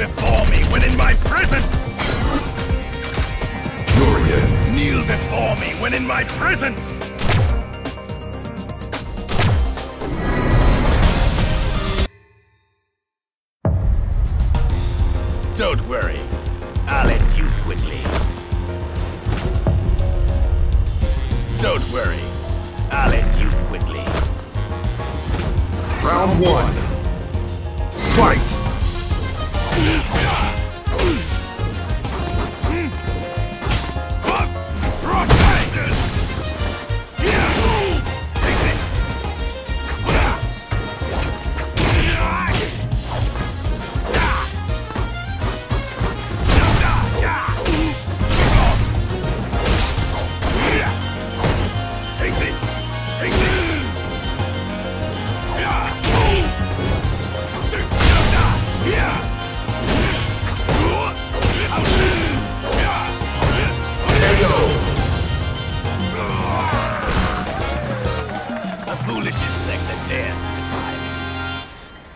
before me when my presence! Durian, kneel before me when in my presence! Don't worry, I'll end you quickly. Don't worry, I'll end you quickly. Round one. Fight! Ah!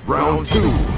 Round two.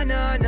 No, no,